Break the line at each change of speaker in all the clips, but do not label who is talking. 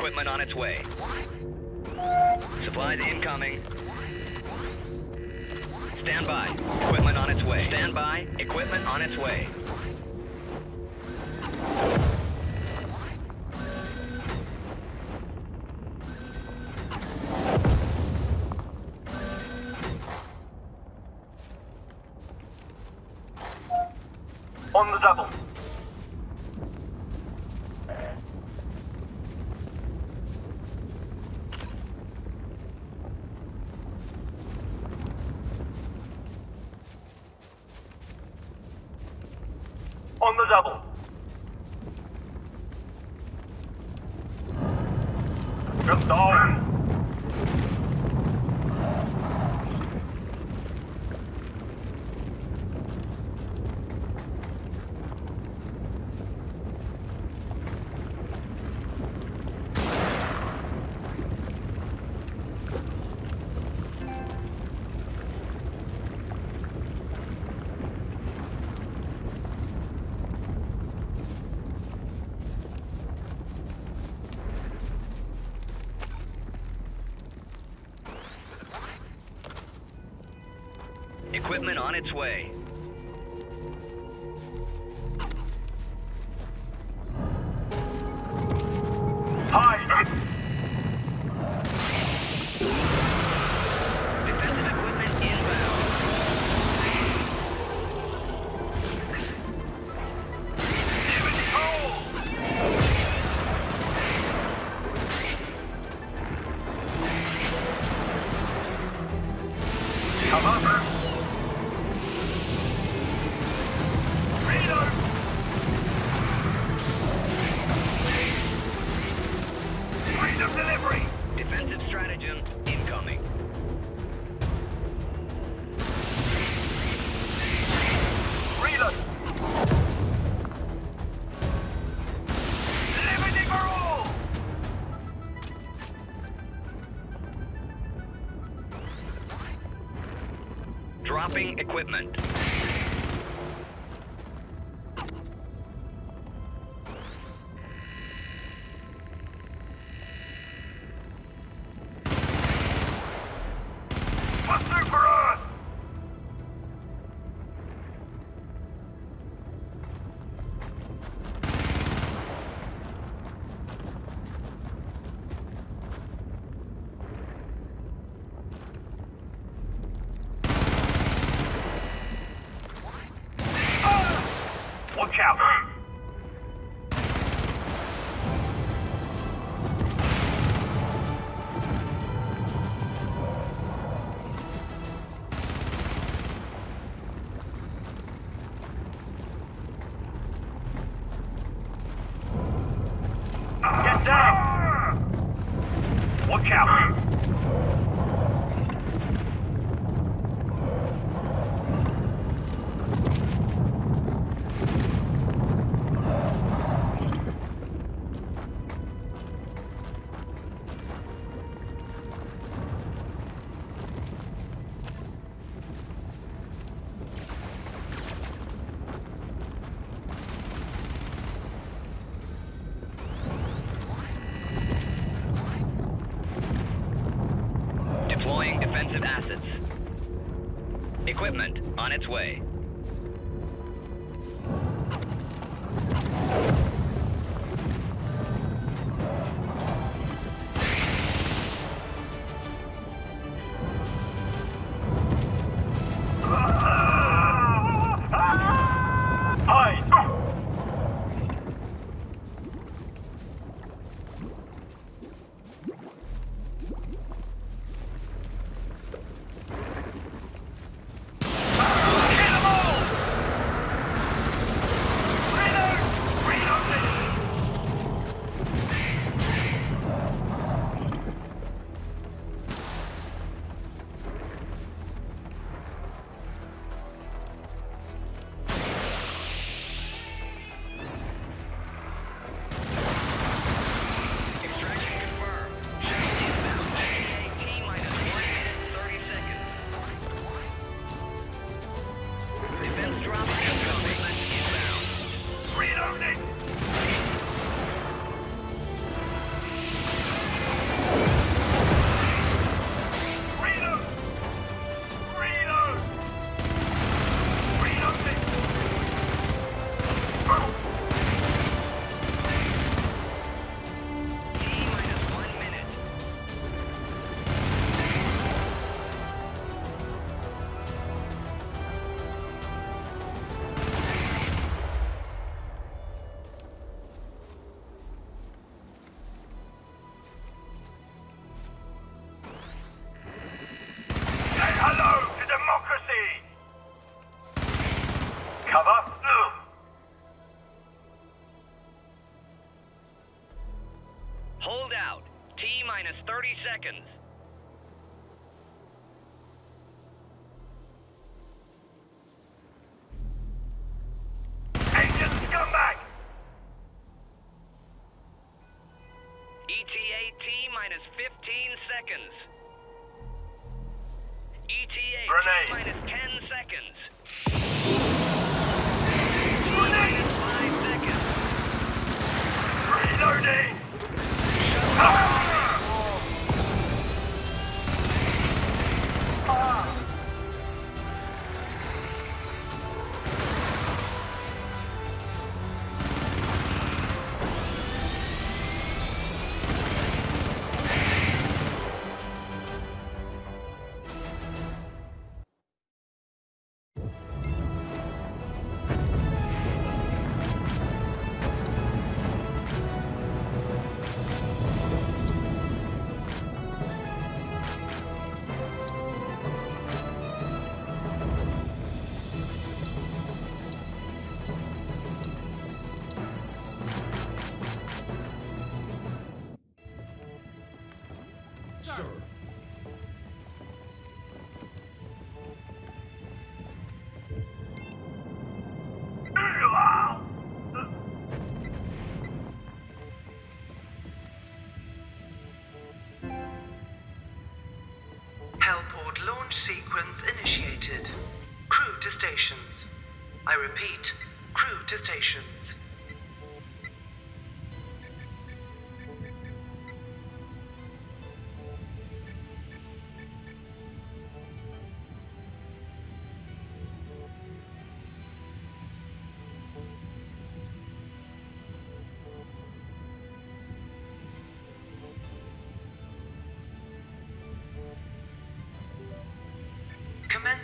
Equipment on its way. Supplies incoming. Stand by. Equipment on its way. Stand by. Equipment on its way.
On the
Equipment on its way. Dropping equipment.
Watch!
Assets. Equipment on its way. Seconds. ETA T minus 15 seconds. ETA. T minus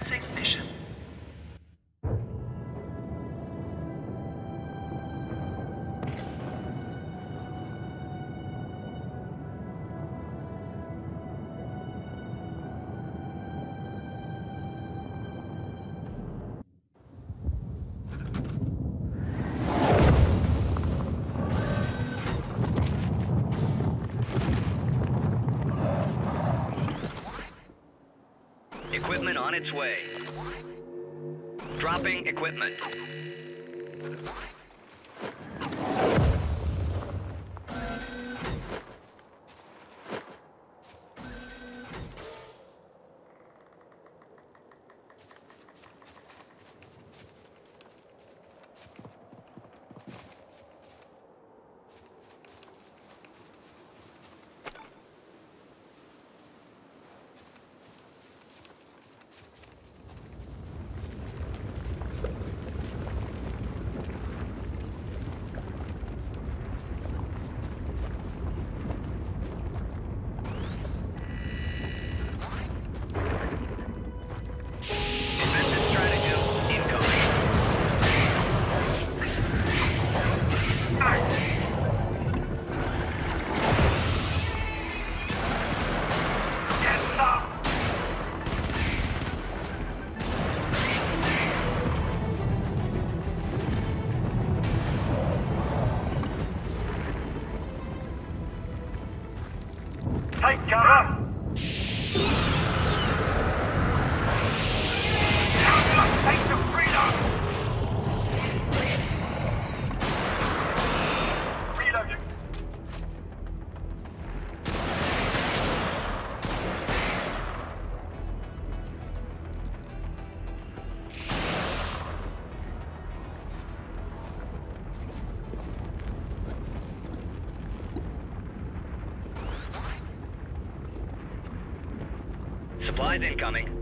Commencing mission.
Its way. Dropping equipment.
Take cover!
Supplies incoming.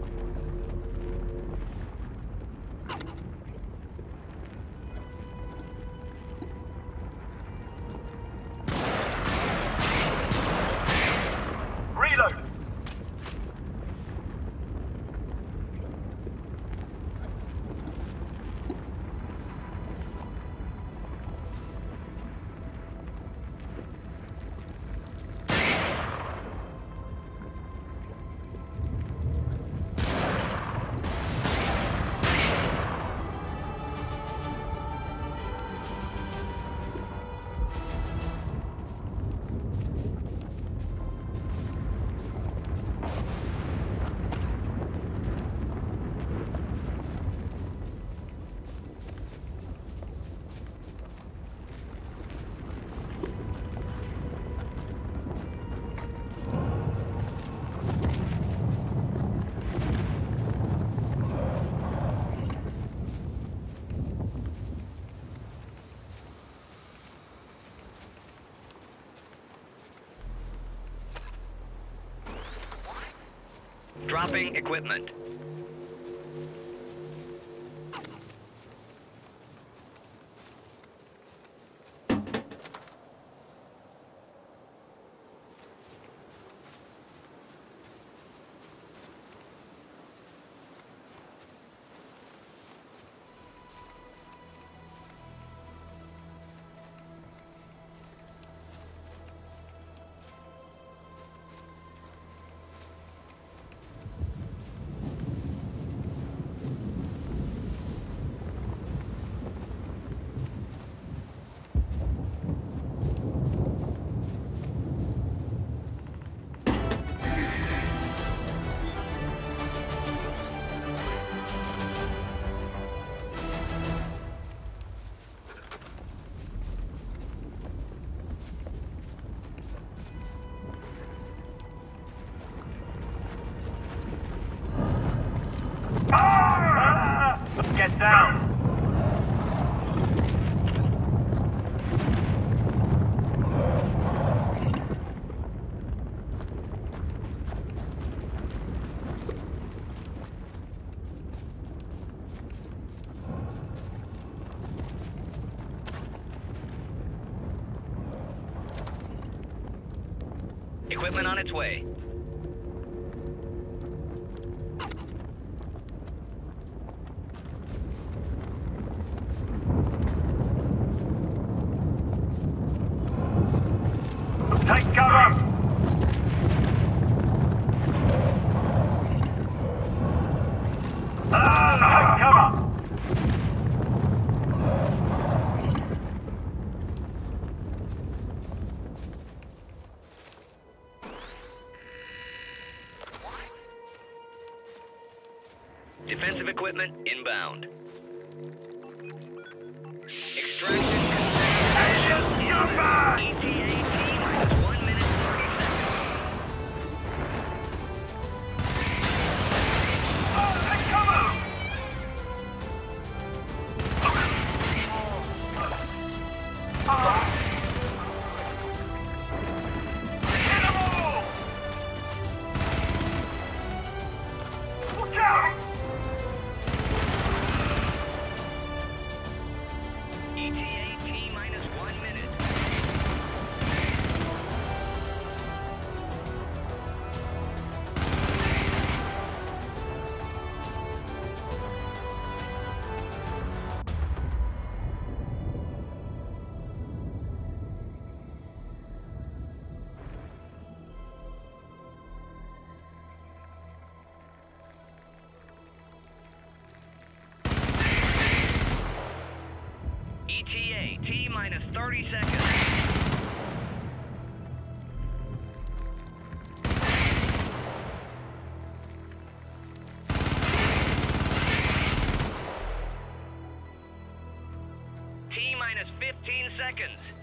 Dropping equipment. Equipment on its way. Defensive equipment inbound. Extraction! ETA minus 1 minute 30 seconds.
Oh, all! Look out!
30 seconds. T minus 15 seconds.